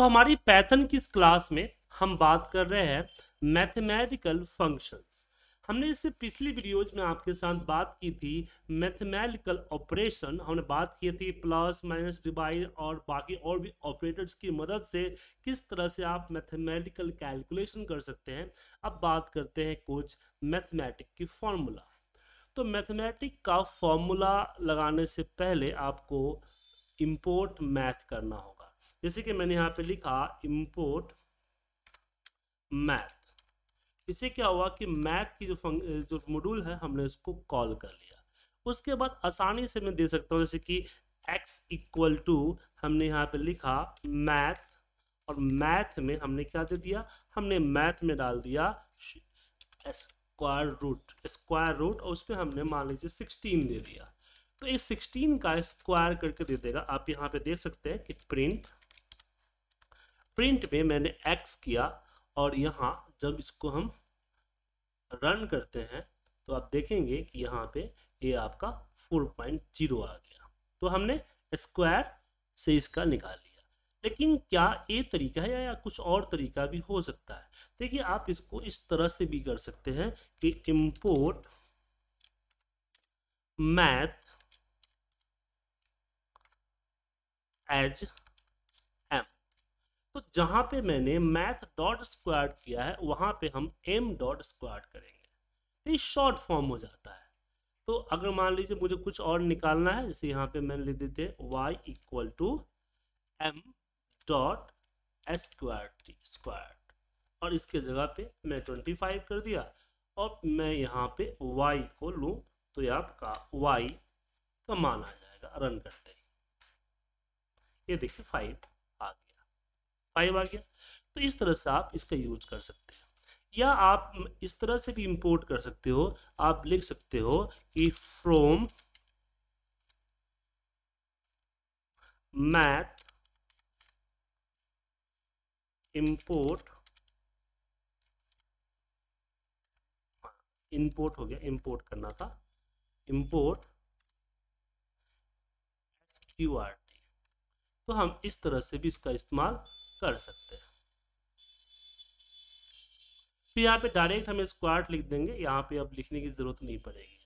तो हमारी पैथन की इस क्लास में हम बात कर रहे हैं? मैथमेटिकल फ़ंक्शंस हमने इससे पिछली वीडियोज़ में आपके साथ बात की थी, मैथमेटिकल ऑपरेशन हमने बात की थी प्लस माइनस डिवाइड और बाकी और भी ऑपरेटर्स की मदद से किस तरह से आप मैथमेटिकल कैलकुलेशन कर सकते हैं। अब बात करते हैं कुछ मैथमेटिक की फॉर्मूला तो मैथमेटिक का फॉर्मूला लगाने से पहले आपको इम्पोर्ट मैथ करना होगा। जैसे कि मैंने यहाँ पे लिखा इम्पोर्ट मैथ इससे क्या हुआ कि मैथ की जो जो मॉड्यूल है, हमने उसको कॉल कर लिया। उसके बाद आसानी से मैं दे सकता हूँ, जैसे कि x इक्वल टू हमने यहाँ पे लिखा मैथ और मैथ में हमने क्या दे दिया? हमने मैथ में डाल दिया स्क्वायर रूट स्क्वायर रूट और उसमें हमने मान लीजिए सिक्सटीन दे दिया। तो इस सिक्सटीन का स्क्वायर करके दे देगा। आप यहाँ पे देख सकते हैं कि प्रिंट प्रिंट में मैंने एक्स किया और यहाँ जब इसको हम रन करते हैं तो आप देखेंगे कि यहाँ पे ये आपका फोर पॉइंट ज़ीरो आ गया। तो हमने स्क्वायर से इसका निकाल लिया। लेकिन क्या ये तरीका है या कुछ और तरीका भी हो सकता है? देखिए, आप इसको इस तरह से भी कर सकते हैं कि इम्पोर्ट मैथ एज तो जहाँ पे मैंने मैथ डॉट स्क्वाड किया है, वहाँ पे हम एम डॉट स्क्वाड करेंगे। तो ये शॉर्ट फॉर्म हो जाता है। तो अगर मान लीजिए मुझे कुछ और निकालना है, जैसे यहाँ पे मैंने लिख देते Y equal to M dot square T square और इसके जगह पे मैं ट्वेंटी फाइव कर दिया। और मैं यहाँ पे y को लूँ तो ये आपका y का मान आ जाएगा रन करते ही। ये देखिए फाइव फाइव आ गया। तो इस तरह से आप इसका यूज़ कर सकते हैं। या आप इस तरह से भी इंपोर्ट कर सकते हो। आप लिख सकते हो कि फ्रोम मैथ इंपोर्ट इंपोर्ट हो गया। इंपोर्ट करना था। इंपोर्ट क्यू आर टी तो हम इस तरह से भी इसका इस्तेमाल कर सकते हैं। फिर यहाँ पे डायरेक्ट हमें स्क्वाड लिख देंगे, यहाँ पे अब लिखने की ज़रूरत नहीं पड़ेगी।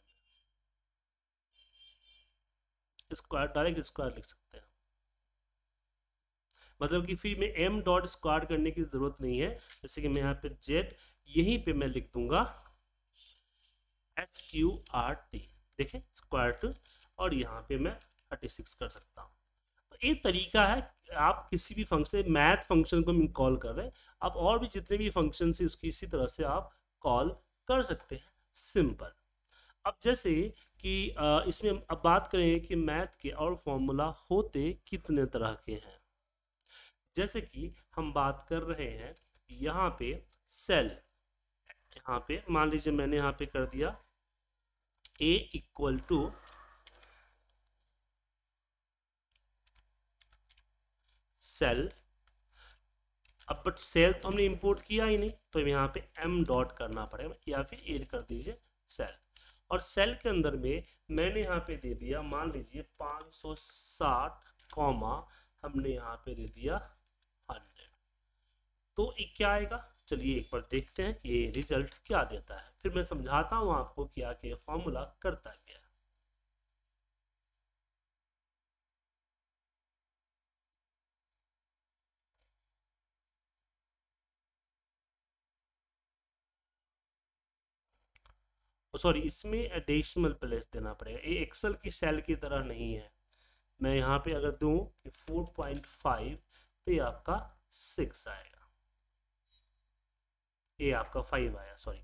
स्क्वायर डायरेक्ट स्क्वायर लिख सकते हैं। मतलब कि फिर में एम डॉट स्क्वायर करने की ज़रूरत नहीं है, जैसे कि मैं यहाँ पे जेड यहीं पे मैं लिख दूँगा एस क्यू आर टी देखें स्क्वायर टू और यहाँ पे मैं थर्टी सिक्स कर सकता हूँ। एक तरीका है, आप किसी भी फ़ंक्शन मैथ फ़ंक्शन को कॉल कर रहे हैं, आप और भी जितने भी फ़ंक्शन है उसकी इसी तरह से आप कॉल कर सकते हैं। सिंपल अब जैसे कि इसमें अब बात करें कि मैथ के और फॉर्मूला होते कितने तरह के हैं। जैसे कि हम बात कर रहे हैं, यहाँ पे सेल यहाँ पे मान लीजिए मैंने यहाँ पे कर दिया ए इक्वल टू सेल। अब बट सेल तो हमने इंपोर्ट किया ही नहीं तो यहाँ पे एम डॉट करना पड़ेगा। या फिर एड कर दीजिए सेल। और सेल के अंदर में मैंने यहाँ पे दे दिया, मान लीजिए 560 कॉमा हमने यहाँ पे दे दिया 100 तो क्या आएगा? चलिए एक बार देखते हैं कि ये रिज़ल्ट क्या देता है। फिर मैं समझाता हूँ आपको क्या कि फॉर्मूला करता क्या सॉरी, इसमें एडिशनल प्लेस देना पड़ेगा। ये एक्सेल की सेल की तरह नहीं है। मैं यहाँ पे अगर दूँ कि फोर पॉइंट फाइव तो ये आपका सिक्स आएगा। ये आपका फाइव आया सॉरी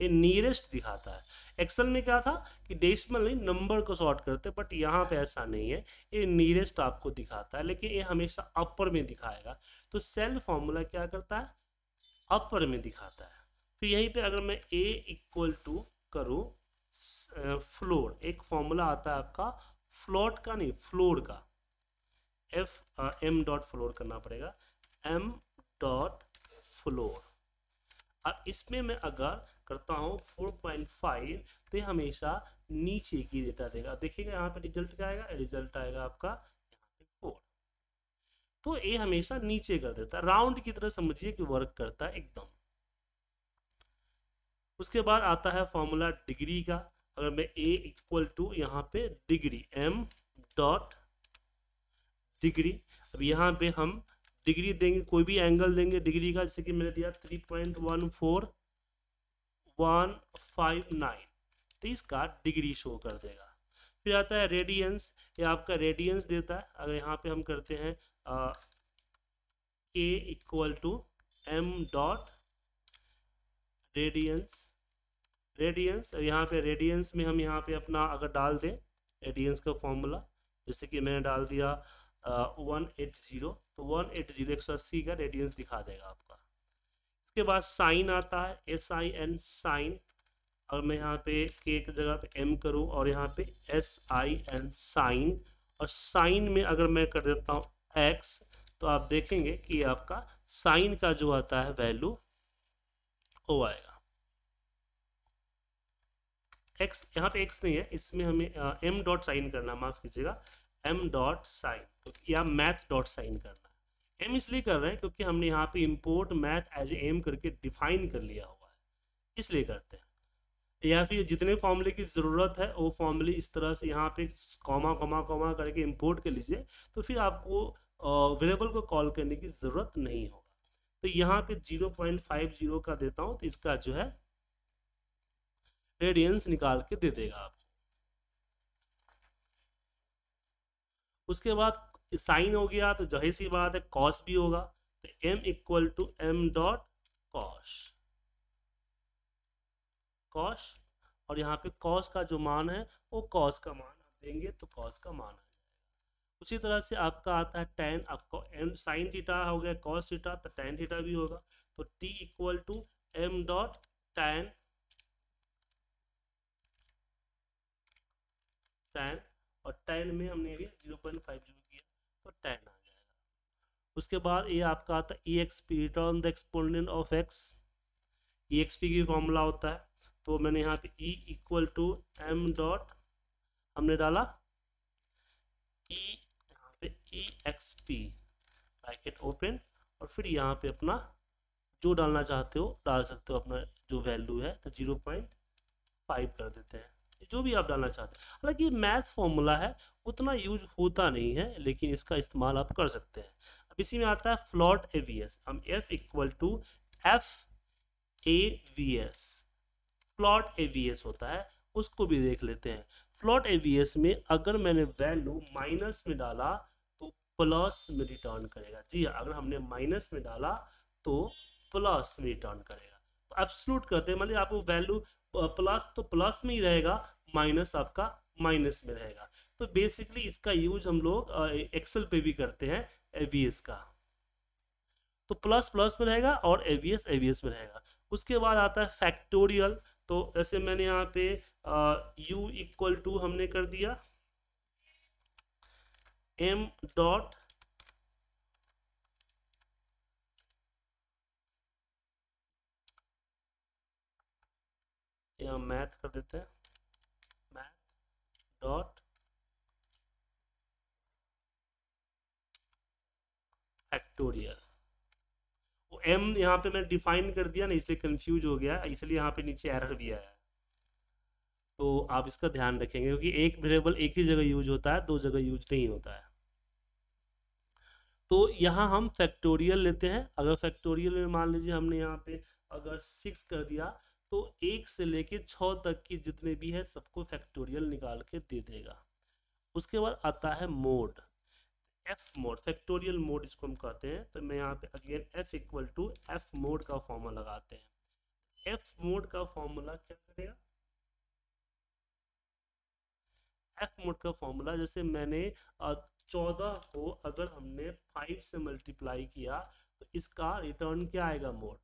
ये नियरेस्ट दिखाता है। एक्सेल में क्या था कि डेसिमल नहीं नंबर को सॉर्ट करते बट यहाँ पे ऐसा नहीं है। ये नियरेस्ट आपको दिखाता है, लेकिन ये हमेशा अपर में दिखाएगा। तो सेल फॉर्मूला क्या करता है? अपर में दिखाता है। फिर यहीं पे अगर मैं ए इक्वल टू करो फ्लोर, एक फॉर्मूला आता है आपका फ्लोट का नहीं फ्लोर का। एफ़ एम डॉट फ्लोर करना पड़ेगा। एम डॉट फ्लोर अब इसमें मैं अगर करता हूँ 4.5 तो ये हमेशा नीचे की डेटा देगा। देखिएगा यहाँ पे रिज़ल्ट क्या आएगा? रिज़ल्ट आएगा आपका यहाँ पे फोर तो ये हमेशा नीचे कर देता है। राउंड की तरह समझिए कि वर्क करता है एकदम। उसके बाद आता है फॉर्मूला डिग्री का। अगर मैं ए इक्वल टू यहाँ पे डिग्री एम डॉट डिग्री अब यहाँ पे हम डिग्री देंगे, कोई भी एंगल देंगे डिग्री का, जैसे कि मैंने दिया three point one four one five nine तो इसका डिग्री शो कर देगा। फिर आता है रेडियंस ये आपका रेडियंस देता है। अगर यहाँ पे हम करते हैं K equal to M dot radians radians यहाँ पे रेडियंस में हम यहाँ पे अपना अगर डाल दें रेडियंस का फॉर्मूला जैसे कि मैंने डाल दिया वन एट ज़ीरो तो वन एट ज़ीरो एक सौ अस्सी का रेडियंस दिखा देगा आपका। इसके बाद साइन आता है एस आई एन साइन और मैं यहाँ पे के की जगह पे एम करूँ, और यहाँ पे एस आई एन साइन और साइन में अगर मैं कर देता हूँ एक्स तो आप देखेंगे कि आपका साइन का जो आता है वैल्यू वो आएगा। एक्स यहाँ पे एक्स नहीं है, इसमें हमें एम डॉट साइन करना, माफ़ कीजिएगा एम डॉट साइन या मैथ डॉट साइन करना एम इसलिए कर रहे हैं क्योंकि हमने यहाँ पे इम्पोर्ट मैथ एज एम करके डिफाइन कर लिया हुआ है। इसलिए करते हैं। या फिर जितने फॉर्मूले की ज़रूरत है, वो फॉर्मूले इस तरह से यहाँ पे कॉमा कॉमा कॉमा करके इम्पोर्ट कर लीजिए तो फिर आपको वेरिएबल को कॉल करने की ज़रूरत नहीं होगा। तो यहाँ पे ज़ीरो पॉइंट फाइव ज़ीरो का देता हूँ तो इसका जो है रेडियंस निकाल के दे देगा आपको। उसके बाद साइन हो गया तो जही सी बात है कॉस भी होगा तो M equal to M dot cos cos और यहाँ पे कॉस का जो मान है, वो कॉस का मान आप देंगे तो कॉस का मान उसी तरह से आपका आता है टेन आपको एम साइन थीटा हो गया कॉस थीटा तो टेन थीटा भी होगा तो T equal to M dot tan tan और टेन में हमने भी ज़ीरो पॉइंट फाइव ज़ीरो किया तो टेन आ जाएगा। उसके बाद ये आपका आता है E X P return the exponent of X E X P की फॉर्मूला होता है तो मैंने यहाँ पे E equal to M dot हमने डाला। ई e, यहाँ पे E X P bracket open और फिर यहाँ पे अपना जो डालना चाहते हो डाल सकते हो अपना जो वैल्यू है तो ज़ीरो पॉइंट फाइव कर देते हैं। जो भी आप डालना चाहते हैं। हालाँकि मैथ फॉर्मूला है, उतना यूज़ होता नहीं है, लेकिन इसका इस्तेमाल आप कर सकते हैं। अब इसी में आता है फ्लॉट ए वी एस हम F equal to F A V S float A V S होता है, उसको भी देख लेते हैं। फ्लॉट ए वी एस में अगर मैंने वैल्यू माइनस में डाला तो प्लस में रिटर्न करेगा। जी हाँ अगर हमने माइनस में डाला तो प्लस में रिटर्न करेगा। तो एब्सलूट करते हैं मतलब आपको वैल्यू प्लस तो प्लस में ही रहेगा, माइनस आपका माइनस में रहेगा। तो बेसिकली इसका यूज़ हम लोग एक्सेल पे भी करते हैं एवीएस का। तो प्लस प्लस में रहेगा और एवीएस एवीएस में रहेगा। उसके बाद आता है फैक्टोरियल तो ऐसे मैंने यहाँ पे यू इक्वल टू हमने कर दिया। एम डॉट यहाँ मैथ कर देते हैं। मैथ डॉट फैक्टोरियल वो एम यहाँ पे मैं डिफाइन कर दिया ना, इसलिए कंफ्यूज हो गया, इसलिए यहाँ पे नीचे एरर भी आया। तो आप इसका ध्यान रखेंगे, क्योंकि एक वेरिएबल एक ही जगह यूज़ होता है, दो जगह यूज़ नहीं होता है। तो यहाँ हम फैक्टोरियल लेते हैं। अगर फैक्टोरियल में मान लीजिए हमने यहाँ पे अगर सिक्स कर दिया तो एक से लेके छ तक की जितने भी है, सबको फैक्टोरियल निकाल के दे देगा। उसके बाद आता है mod F mod factorial mod इसको हम कहते हैं तो मैं यहाँ पे again F equal to F mod का फॉर्मूला लगाते हैं। एफ़ मोड का फॉर्मूला क्या करेगा? एफ़ मोड का फॉर्मूला जैसे मैंने चौदह को अगर हमने फाइव से मल्टीप्लाई किया तो इसका रिटर्न क्या आएगा मोड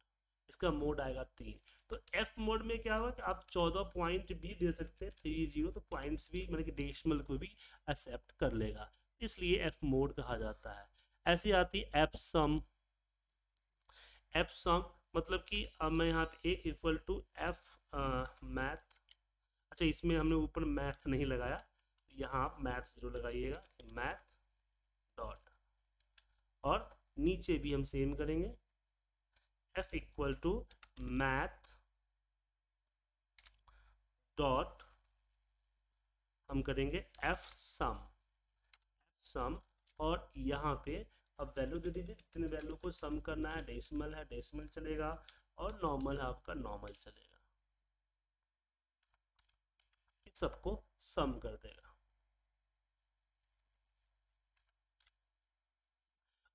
इसका मोड आएगा तीन। तो एफ़ मोड में क्या होगा कि आप चौदह पॉइंट भी दे सकते हैं थ्री ज़ीरो तो पॉइंट्स भी मतलब कि डेसिमल को भी एक्सेप्ट कर लेगा। इसलिए एफ़ मोड कहा जाता है। ऐसी आती है एफ़ सम एफ़ सम मतलब कि अब मैं यहाँ पे एक इक्वल टू एफ़ मैथ अच्छा इसमें हमने ऊपर मैथ नहीं लगाया। यहाँ आप मैथ ज़रूर लगाइएगा। मैथ डॉट और नीचे भी हम सेम करेंगे। F equal to math dot हम करेंगे एफ़ सम सम और यहाँ पे अब वैल्यू दे दीजिए जितने वैल्यू को सम करना है डेसिमल है डेसिमल चलेगा, और नॉर्मल है आपका नॉर्मल चलेगा। सबको सम कर देगा।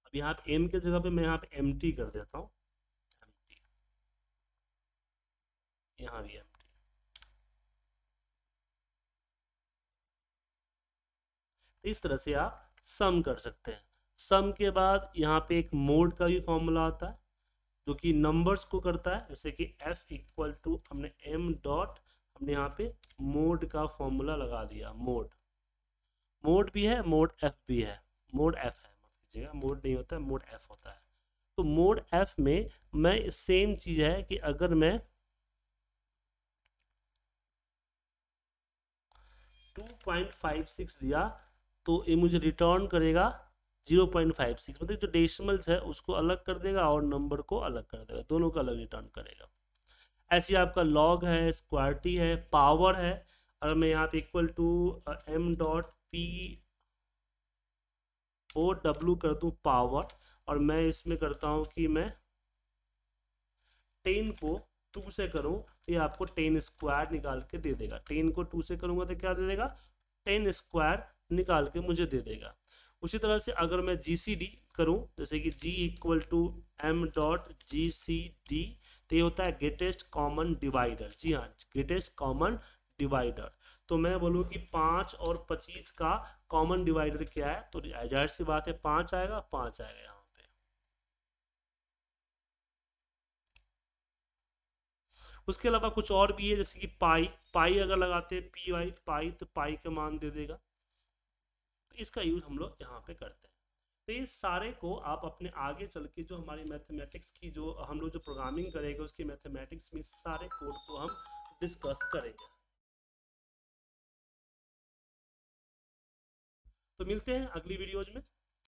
अब यहाँ पे एम के जगह पे मैं यहाँ पे एम टी कर देता हूँ एम टी यहाँ भी एम इस तरह से आप सम कर सकते हैं। सम के बाद यहाँ पे एक मोड का भी फॉर्मूला आता है, जो कि नंबर्स को करता है। जैसे कि एफ़ इक्वल टू हमने एम डॉट हमने यहाँ पे मोड का फॉर्मूला लगा दिया मोड मोड भी है मोड एफ़ भी है। मोड एफ़ है मत कीजिएगा मोड नहीं होता है मोड एफ़ होता है। तो मोड एफ़ में मैं सेम चीज़ है कि अगर मैं टू पॉइंट फाइव सिक्स दिया तो ये मुझे रिटर्न करेगा ज़ीरो पॉइंट फाइव सिक्स मतलब जो डेसिमल्स है, उसको अलग कर देगा और नंबर को अलग कर देगा। दोनों का अलग रिटर्न करेगा। ऐसे आपका लॉग है स्क्वायरटी है पावर है। अगर मैं यहाँ पे equal to M dot P O W कर दूँ पावर और मैं इसमें करता हूँ कि मैं टेन को टू से करूँ तो ये आपको टेन स्क्वायर निकाल के दे देगा। टेन को टू से करूँगा तो क्या दे देगा? टेन स्क्वायर निकाल के मुझे दे देगा। उसी तरह से अगर मैं जी सी डी करूँ, जैसे कि G equal to M dot G C D तो ये होता है ग्रेटेस्ट कॉमन डिवाइडर जी हाँ ग्रेटेस्ट कॉमन डिवाइडर तो मैं बोलूँ कि पाँच और पच्चीस का कॉमन डिवाइडर क्या है? तो ज़ाहिर सी बात है, पाँच आएगा पाँच आएगा यहाँ पे उसके अलावा कुछ और भी है, जैसे कि पाई पाई अगर लगाते हैं, पी वाई पाई तो पाई का मान दे देगा। तो इसका यूज़ हम लोग यहाँ पे करते हैं। तो ये सारे को आप अपने आगे चल के जो हमारी मैथमेटिक्स की जो, हम लोग जो प्रोग्रामिंग करेंगे, उसकी मैथमेटिक्स में सारे कोड को हम डिस्कस करेंगे। तो मिलते हैं अगली वीडियोज़ में।